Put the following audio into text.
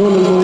مضمون الموضوع